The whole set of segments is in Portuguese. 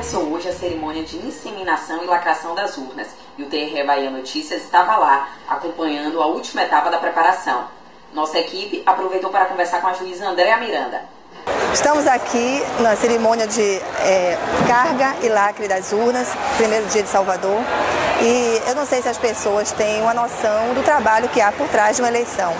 começou hoje a cerimônia de inseminação e lacração das urnas e o TRE Bahia Notícias estava lá acompanhando a última etapa da preparação. Nossa equipe aproveitou para conversar com a juíza Andréa Miranda. Estamos aqui na cerimônia de é, carga e lacre das urnas, primeiro dia de Salvador. E eu não sei se as pessoas têm uma noção do trabalho que há por trás de uma eleição.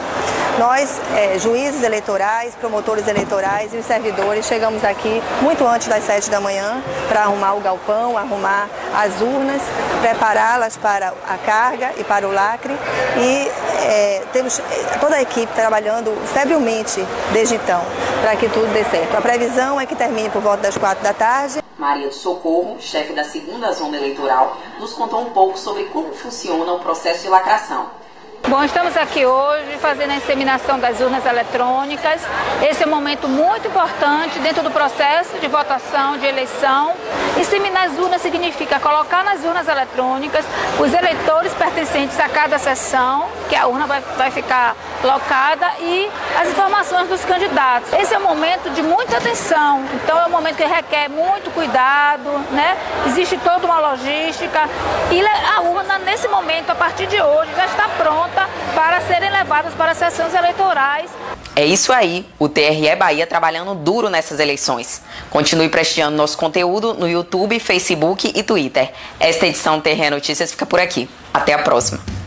Nós, é, juízes eleitorais, promotores eleitorais e os servidores, chegamos aqui muito antes das sete da manhã para arrumar o galpão, arrumar as urnas, prepará-las para a carga e para o lacre. E é, temos toda a equipe trabalhando febrilmente desde então para que tudo dê certo. A previsão é que termine por volta das quatro da tarde. Maria do Socorro, chefe da segunda zona eleitoral, nos contou um pouco sobre como funciona o processo de lacração. Bom, estamos aqui hoje fazendo a inseminação das urnas eletrônicas. Esse é um momento muito importante dentro do processo de votação, de eleição. Inseminar as urnas significa colocar nas urnas eletrônicas os eleitores pertencentes a cada sessão, que a urna vai, vai ficar locada, e as informações dos candidatos. Esse é um momento de muita atenção, então é um momento que requer muito cuidado, né? Existe toda uma logística e a urna, nesse momento, a partir de hoje, já está pronta para serem levadas para sessões eleitorais. É isso aí, o TRE Bahia trabalhando duro nessas eleições. Continue prestigiando nosso conteúdo no YouTube, Facebook e Twitter. Esta edição do TRE Notícias fica por aqui. Até a próxima.